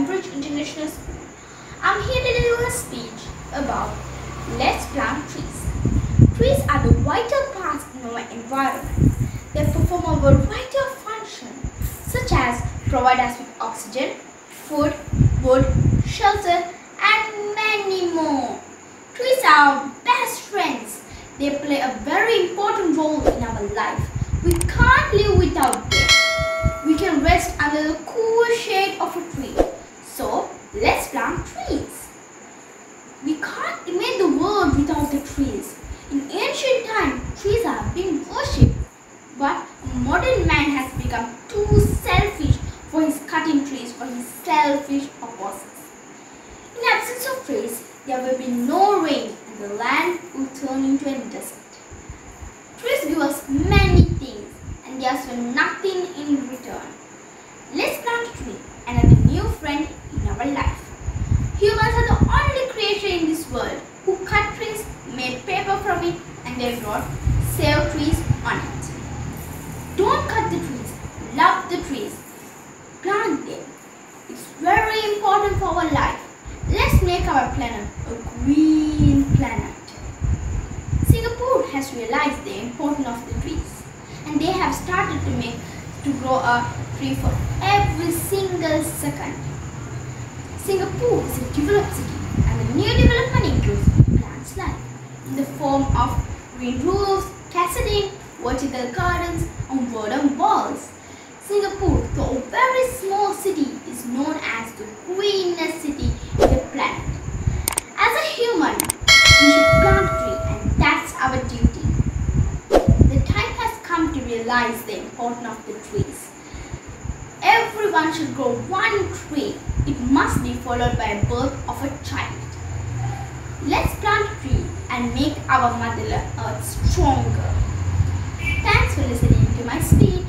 Cambridge International School. I'm here to deliver a speech about Let's Plant Trees. Trees are the vital parts in our environment. They perform a variety of functions such as provide us with oxygen, food, wood, shelter and many more. Trees are our best friends. They play a very important role in our life. We can't live without them. We can rest under the cool shade of a tree. So, let's plant trees. We can't imagine the world without the trees. In ancient times, trees have been worshipped. But modern man has become too selfish for his cutting trees for his selfish purposes. In absence of trees, there will be no rain and the land will turn into a desert. Trees give us many things and they ask for nothing in return. Let's plant a tree and a new friend in our life. Humans are the only creature in this world who cut trees, made paper from it and they wrote save trees on it. Don't cut the trees, love the trees, plant them. It's very important for our life. Let's make our planet a green planet. Singapore has realized the importance of the trees and they have started to make to grow a tree for every single second. Singapore is a developed city and the new development includes plants life in the form of green roofs, cascading, vertical gardens and wooden walls. Singapore, though a very small city, is known as the greenest city in the planet. As a human, we should plant a tree and that's our duty. The time has come to realize the importance of the trees. Everyone should grow one tree. It must be followed by a birth of a child. Let's plant a tree and make our mother earth stronger. Thanks for listening to my speech.